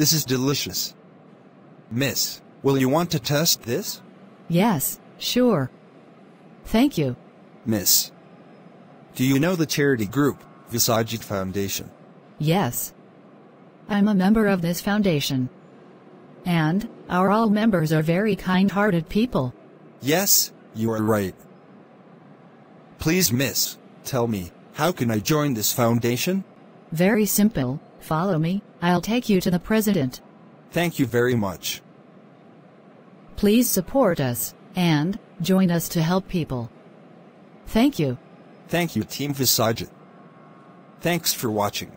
This is delicious. Miss, will you want to test this? Yes, sure. Thank you. Miss, do you know the charity group, Biswajit Foundation? Yes. I'm a member of this foundation. And, our all members are very kind-hearted people. Yes, you are right. Please, miss, tell me, how can I join this foundation? Very simple, follow me, I'll take you to the president. Thank you very much. Please support us, and, join us to help people. Thank you. Thank you, Team Biswajit. Thanks for watching.